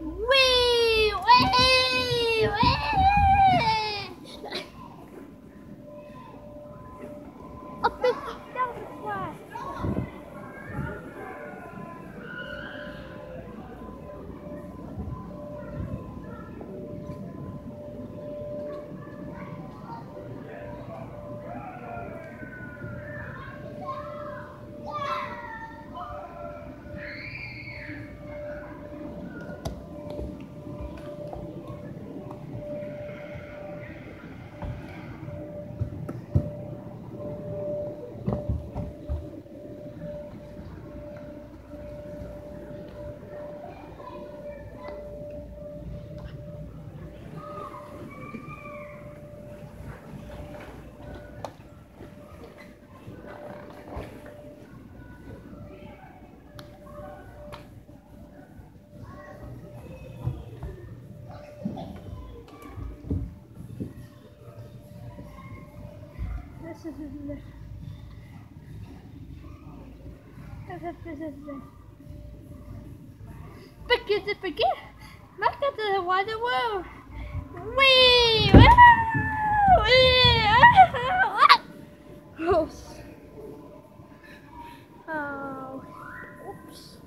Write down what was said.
Wee! Wee! Wee! Özür Because forget, look at the water world. Wee! Wee! Oh. Oops.